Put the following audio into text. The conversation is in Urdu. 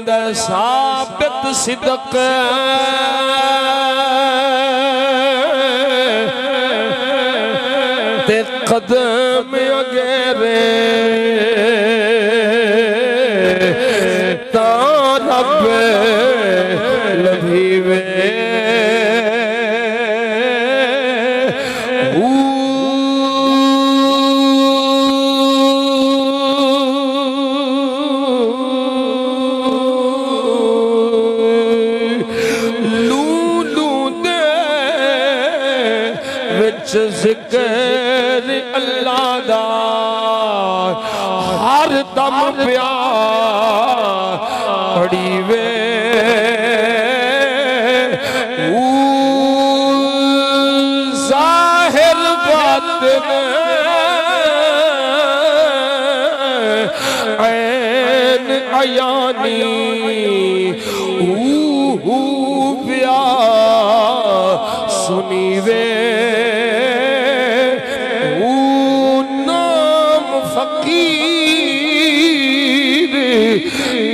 آندہ ثابت صدق تے قدم اگیرے وچ ذکر اللہ دا ہر دم پیار پڑی وے ظاہر باطن عین عیانی او او بیا سنی وے